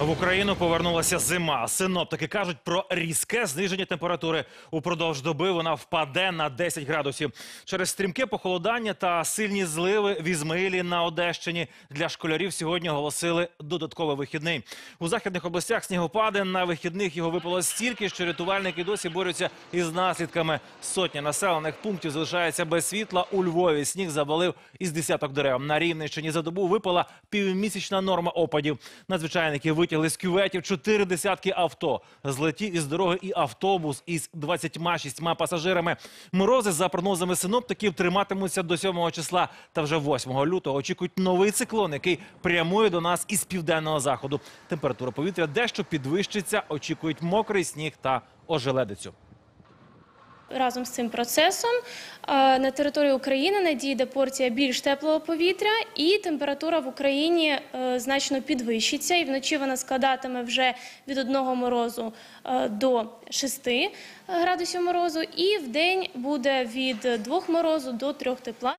В Україну повернулася зима. Синоптики кажуть про різке зниження температури. Упродовж доби вона впаде на 10 градусів. Через стрімке похолодання та сильні зливи в Ізмаїлі на Одещині для школярів сьогодні оголосили додатковий вихідний. У західних областях снігопади на вихідних його випало стільки, що рятувальники досі борються із наслідками. Сотні населених пунктів залишаються без світла. У Львові сніг завалив із десяток дерев. На Рівненщині за добу випала півмісячна норма опадів. Надзвичайники витягли з кюветів чотири десятки авто. Злетів із дороги і автобус із 26 пасажирами. Морози, за прогнозами синоптиків, триматимуться до 7 числа. Та вже 8 лютого очікують новий циклон, який прямує до нас із південного заходу. Температура повітря дещо підвищиться. Очікують мокрий сніг та ожеледицю. Разом з цим процесом на території України надійде порція більш теплого повітря, і температура в Україні е, значно підвищиться. І вночі вона складатиме вже від одного морозу е, до 6 градусів морозу, і в день буде від двох морозу до трьох тепла.